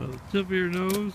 Well, tip of your nose.